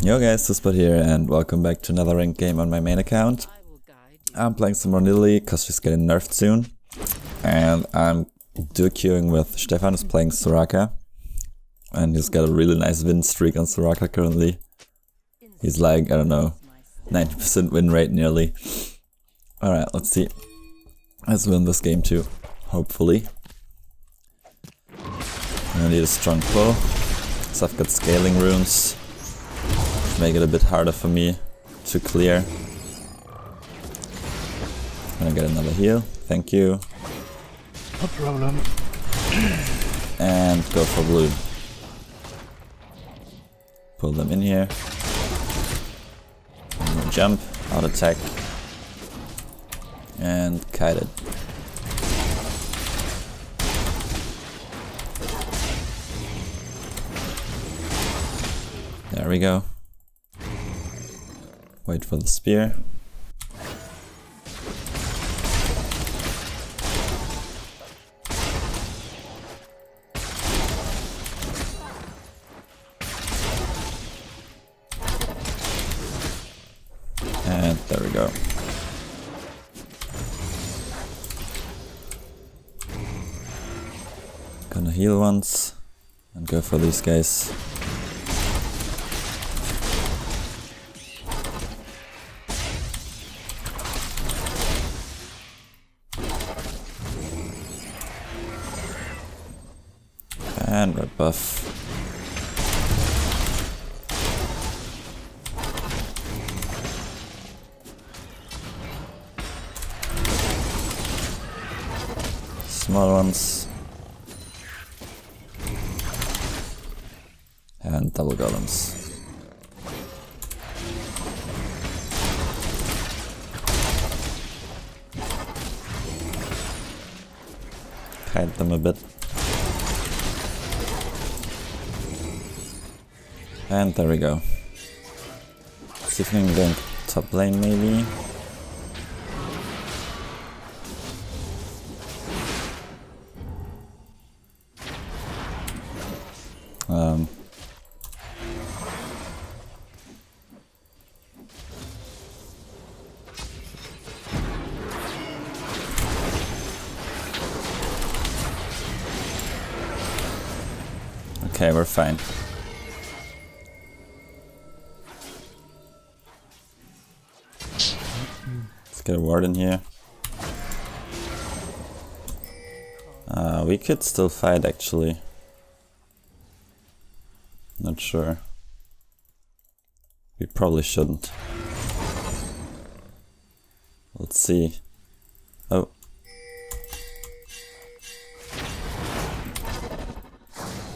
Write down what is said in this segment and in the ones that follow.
Yo guys, sysb0t here and welcome back to another ranked game on my main account. I'm playing some more Nidalee because she's getting nerfed soon. And I'm duo queuing with Stefan who's playing Soraka. And he's got a really nice win streak on Soraka currently. He's like, I don't know, 90% win rate nearly. Alright, let's see. Let's win this game too, hopefully. I need a strong pull. So I've got scaling runes. Make it a bit harder for me to clear. Gonna get another heal. Thank you. No problem. And go for blue. Pull them in here. Jump, out attack. And kite it. There we go. Wait for the spear. And there we go. Gonna heal once and go for these guys. And red buff. Small ones. And double golems. Hide them a bit. And there we go. See if we can gank top lane maybe. Um, okay, we're fine. In here. Uh, we could still fight actually. Not sure. We probably shouldn't. Let's see. Oh.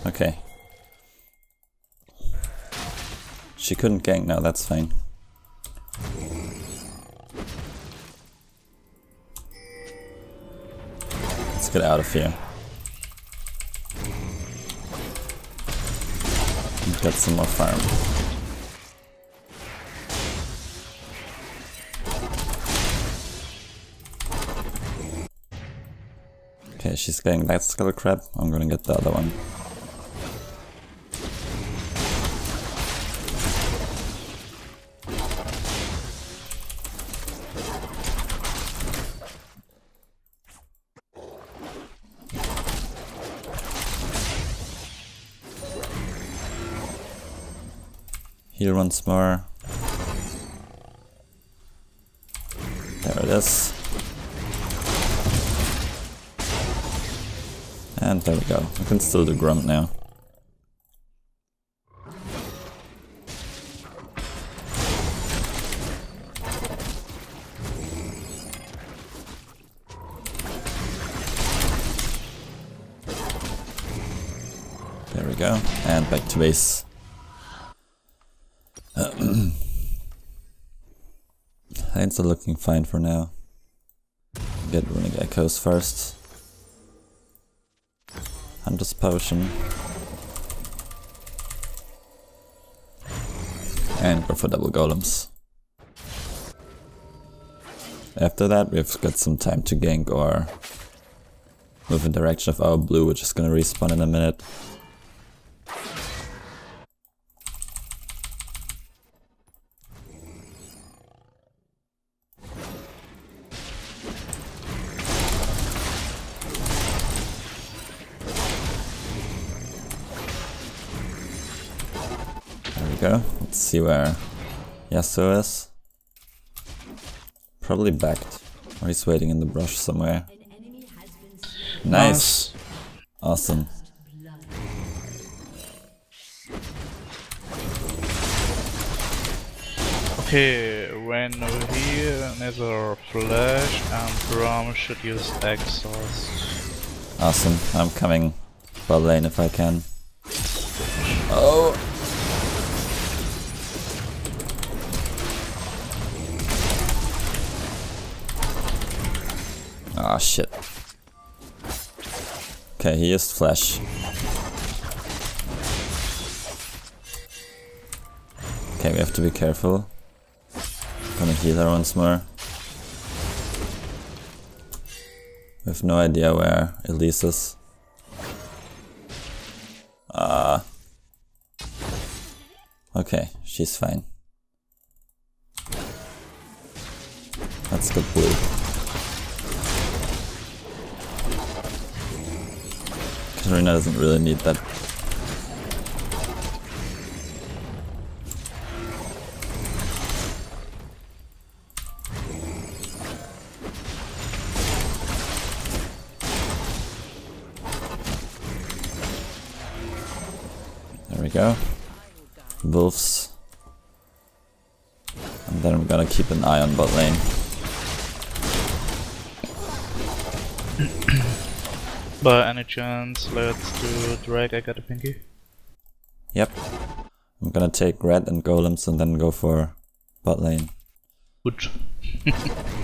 Okay. She couldn't gank now, that's fine. Get out of here. Get some more farm. Okay, she's getting that scuttle crab. I'm gonna get the other one. Heal once more. There it is. And there we go. I can still do gromp now. There we go. And back to base. Lanes are looking fine for now. Get Runic Echoes first. Hunter's Potion. And go for double golems. After that we've got some time to gank or move in direction of our blue which is gonna respawn in a minute. See where Yasuo is. Probably backed. Or oh, he's waiting in the brush somewhere. Nice. Awesome. Okay, when over here Nether Flash and Braum should use Exhaust. Awesome. I'm coming bot lane if I can. Oh! Ah, shit. Okay, he used flash. Okay, we have to be careful. Gonna heal her once more. We have no idea where Elise is. Ah. okay, she's fine. Let's go blue. Katarina doesn't really need that. There we go. Wolves. And then I'm gonna keep an eye on bot lane. By any chance, let's do drag, I got a pinky. Yep. I'm gonna take red and golems and then go for bot lane. Good.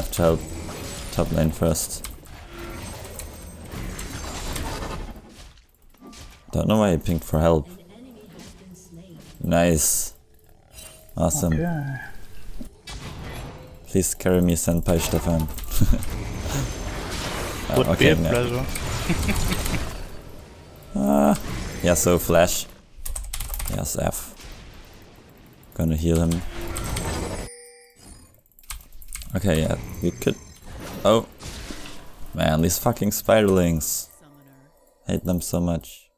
have to help top lane first. Don't know why he pinged for help. Nice. Awesome. Okay. Please carry me senpai Stefan. Uh, Would be okay, a no. pleasure. Yeah, so flash. Yes, F. Gonna heal him. Okay, yeah, we could. Oh, man, these fucking spiderlings. Hate them so much.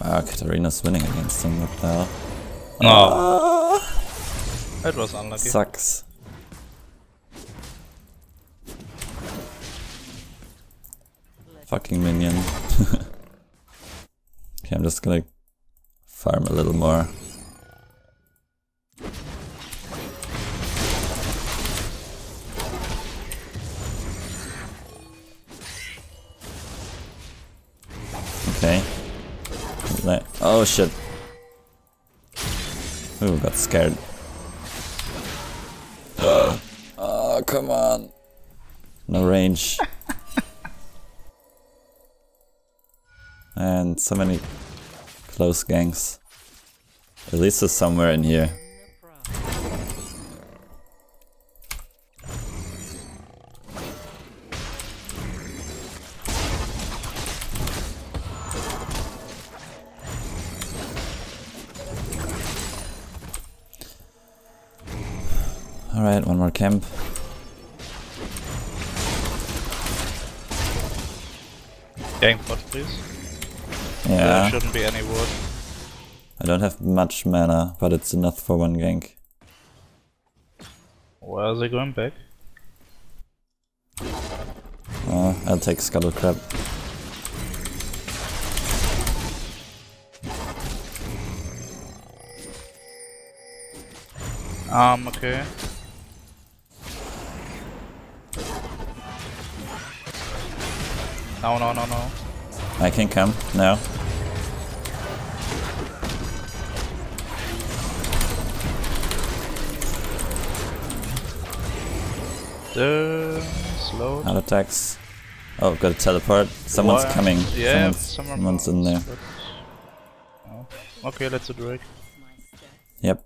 Wow, Katarina's winning against him. What the hell? Oh, that was unlucky. Sucks. Fucking minion. okay, I'm just gonna farm a little more. Okay. Oh shit. Ooh, got scared. Oh, come on. No range. and so many close ganks. Elise is somewhere in here. Alright, one more camp. Gank please. Yeah. There shouldn't be any wood. I don't have much mana, but it's enough for one gank. Where are they going back? Uh, I'll take Scuttle Crab. Um, okay. No, no, no, no. I can come now. Slow. Out attacks. Oh, got a teleport. Someone's Why- coming. Yeah, someone's, someone someone's in there. Oh. Okay, let's do Drake. Yep.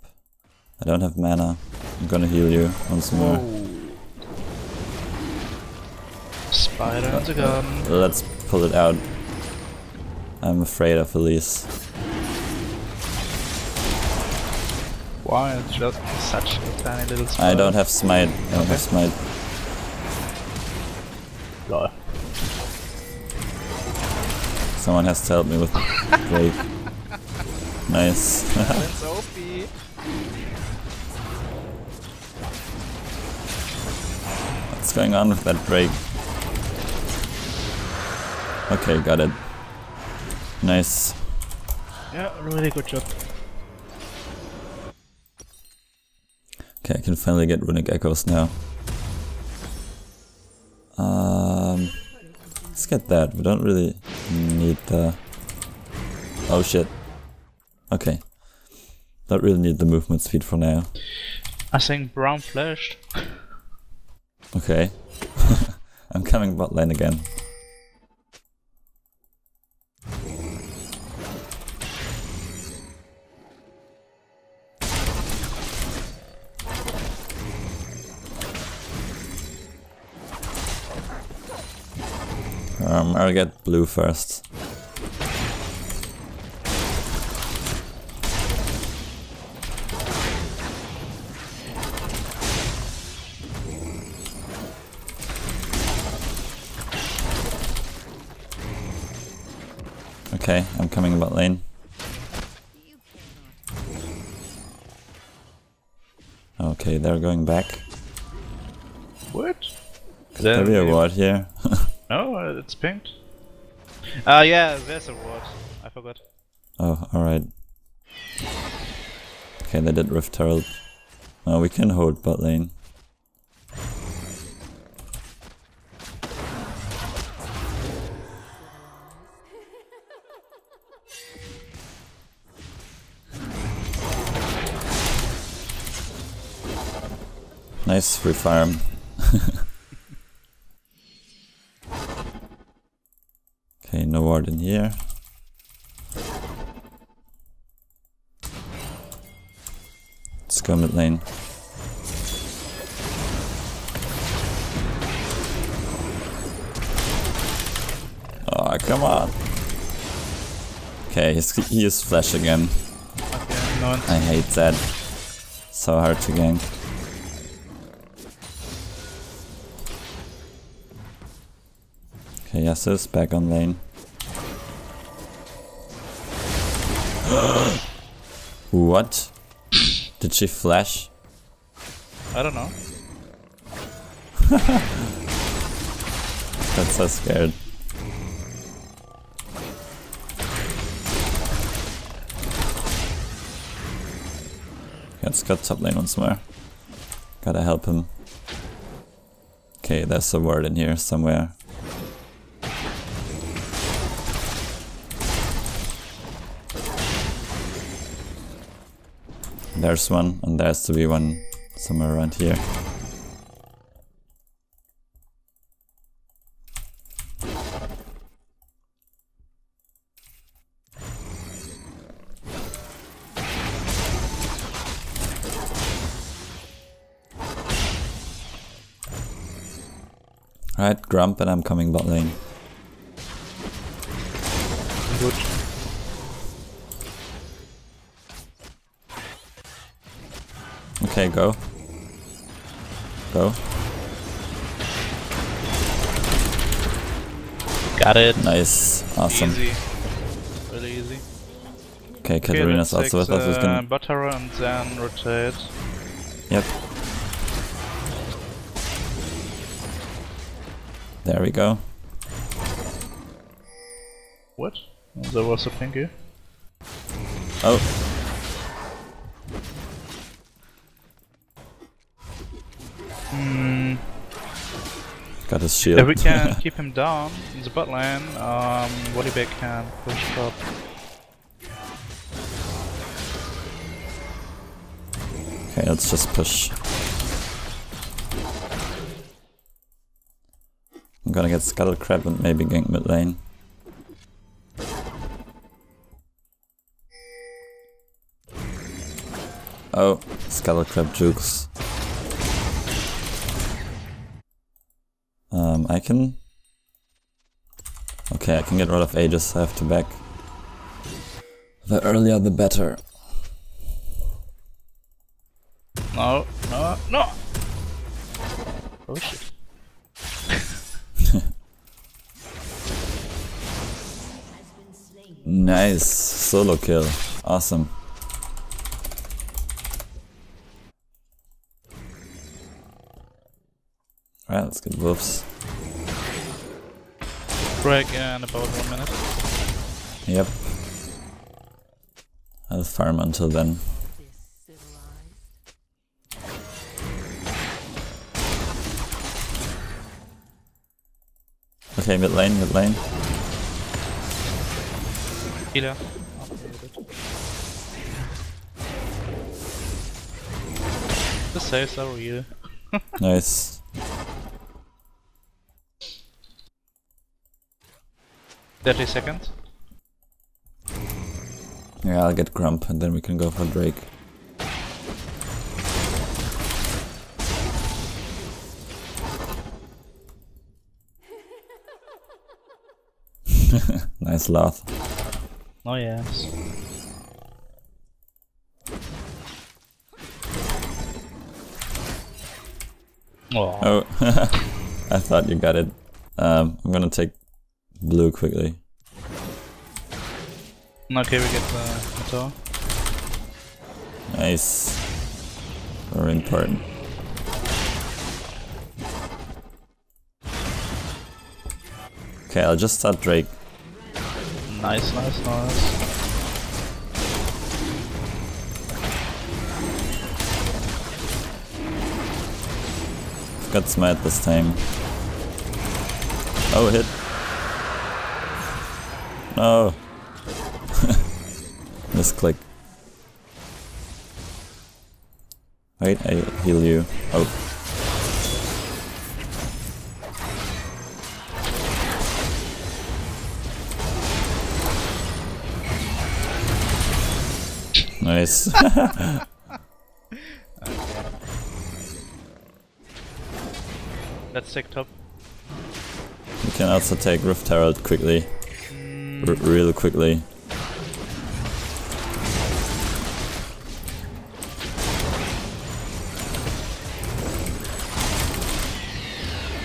I don't have mana. I'm gonna heal you once more. Spider in the garden. Let's pull it out. I'm afraid of Elise. Why? It's just such a tiny little spider. I don't have smite. I don't have smite. Lol. Someone has to help me with Drake. nice. That's OP. What's going on with that Drake? Okay, got it. Nice. Yeah, really good job. Okay, I can finally get runic echoes now. That. We don't really need the. Oh shit. Okay. Don't really need the movement speed for now. I think Braum flashed. Okay. I'm coming bot lane again. Um, I'll get blue first. Okay, I'm coming bot lane. Okay, they're going back. What? Could there be a ward here? No, uh, it's pinked. Ah, yeah, there's a ward. I forgot. Oh, alright. Okay, they did Rift Herald. Oh, we can hold bot lane. Nice free farm. okay, no ward in here. Let's go mid lane. Oh, come on. Okay, he's, he is flash again. I hate that. So hard to gank. Okay, Yasuo's back on lane. What? Did she flash? I don't know. That's so scared. Let's go top lane once more. Gotta help him. Okay, there's a word in here somewhere. There's one, and there's to be one somewhere around here. Alright, Gromp and I'm coming bot lane. Good. Okay, go. Go. Got it. Nice. Awesome. Easy. Really easy. Okay, Okay, Katarina's let's also with take us. We the can... Butter and then rotate. Yep. There we go. What? There was a pinky. Oh. Hmm. Got his shield. If we can keep him down in the bot lane, um, Wallybag can push up. okay, let's just push. I'm gonna get Scuttle Crab and maybe gank mid lane. Oh, Scuttle Crab jukes. Um, I can... Okay, I can get rid of Aegis, I have to back. The earlier the better. No, no, no! Oh shit. Nice, solo kill. Awesome. Alright, let's get wolves. Break in about one minute. Yep. I'll farm until then. Okay, mid lane, mid lane. Healer. The saves are real. Nice. Thirty seconds. Yeah, I'll get Gromp and then we can go for Drake. nice laugh. Oh yes. Oh, Oh, I thought you got it. Um, I'm gonna take blue quickly. okay, we get uh, the tower. Nice. Very important. Okay, I'll just start Drake. Nice, nice, nice. Got smite this time. Oh, hit. Oh. No. Misclick. Wait, I heal you. Oh. Nice. Let's take top. You can also take Rift Herald quickly. R real quickly.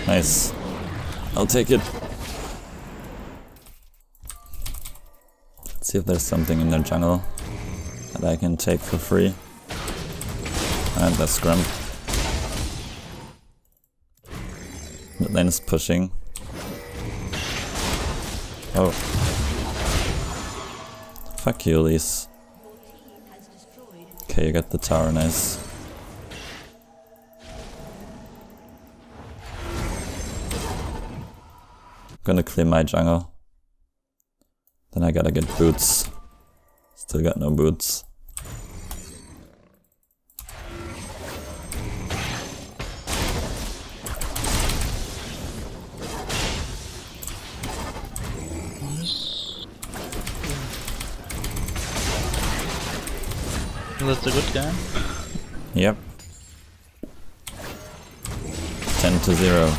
Nice. I'll take it. Let's see if there's something in the jungle that I can take for free. And that's Gromp. Mid lane is pushing. Oh. Fuck you, Elise. Okay, you got the tower, nice. Gonna clear my jungle. Then I gotta get boots. Still got no boots. That's a good game. Yep. 10 to 0.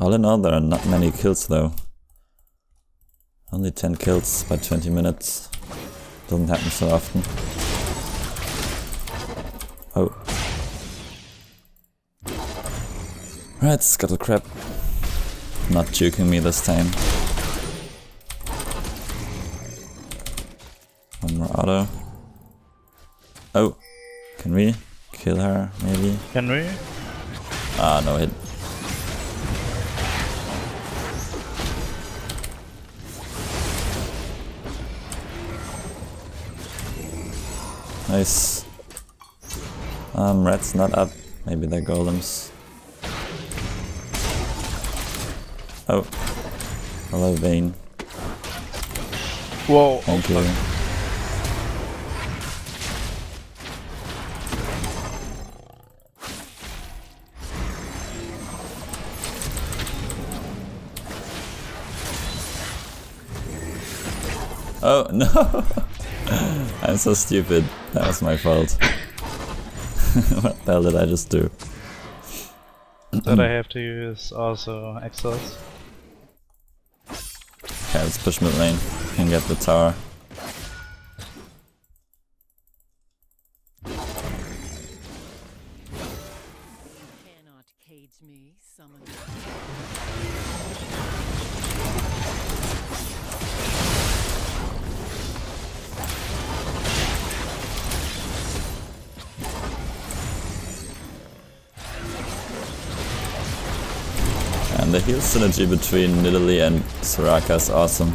all in all, there are not many kills though. Only 10 kills by 20 minutes. Doesn't happen so often. Oh. Right, Scuttle Crab. Not juking me this time. One more auto. Oh, can we kill her maybe? Can we? Ah, no hit. Nice. Um, red's not up. Maybe they're golems. Oh. Hello, Vayne. Whoa. Thank you. Oh, no! I'm so stupid. That was my fault. what the hell did I just do? But I have to use also Exhaust. Okay, let's push mid lane and get the tower. Synergy between Nidalee and Soraka is awesome.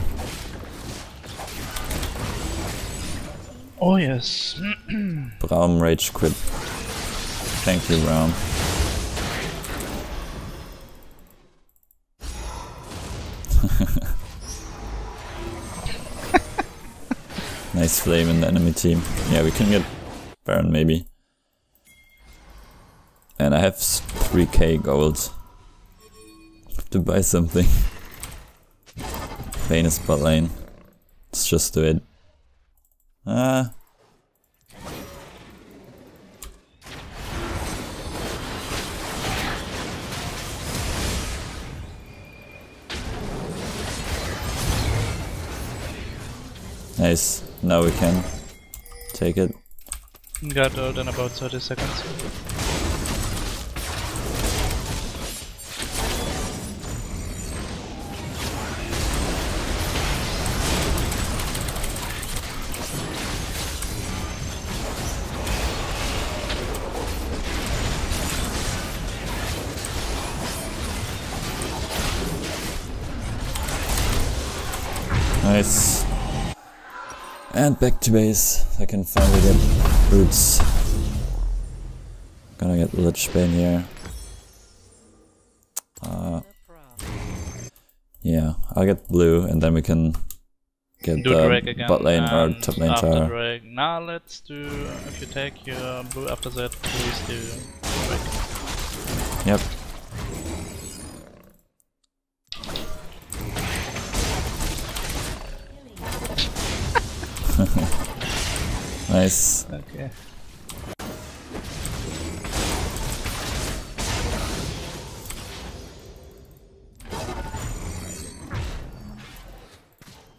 Oh yes. Braum rage quit. Thank you, Braum. nice flame in the enemy team. Yeah, we can get Baron maybe. And I have 3k gold to buy something. Vayne is bot lane. Let's just do it. Ah. Nice. Now we can take it. Got out in about 30 seconds. And back to base. I can finally get boots. Gonna get Lich Bane here. Uh, yeah, I'll get blue and then we can get Do the bot lane or top lane tower. Now let's do. If you take your blue after that, please do. Yep. nice. Okay.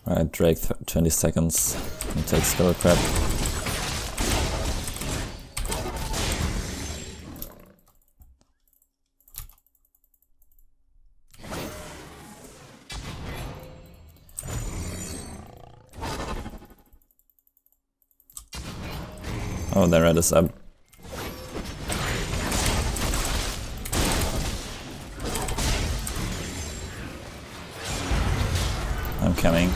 Alright, Drake, 20 seconds. And take Scuttle Crab. Oh, the red is up. I'm coming.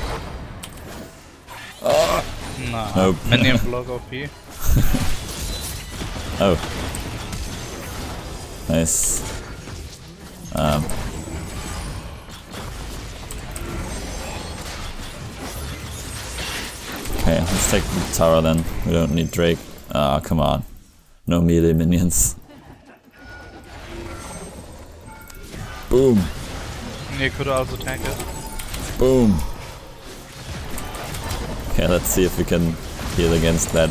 Nah. Nope. Minion block OP. Oh. Nice. Um. Okay, let's take the tower then. We don't need Drake. Ah, come on. No melee minions. Boom. You could also tank it. Boom. Okay, let's see if we can heal against that.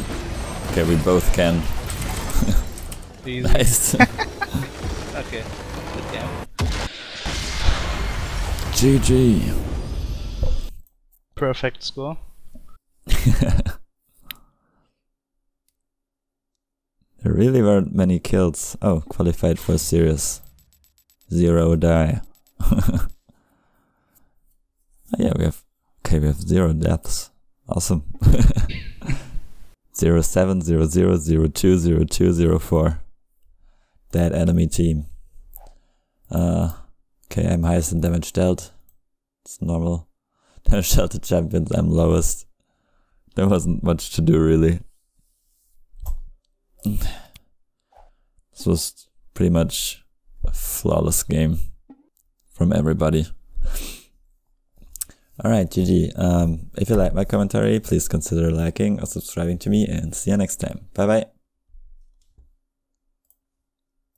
Okay, we both can. Nice. Okay. Good game. GG. Perfect score. There really weren't many kills. Oh, qualified for a serious. Zero die. oh, yeah, we have. Okay, we have zero deaths. Awesome. zero seven zero zero zero two zero two zero four. Dead enemy team. Uh, okay, I'm highest in damage dealt. It's normal. Damage dealt to champions, I'm lowest. There wasn't much to do really. This was pretty much a flawless game from everybody. Alright, GG. Um, if you like my commentary, please consider liking or subscribing to me and see you next time. Bye bye.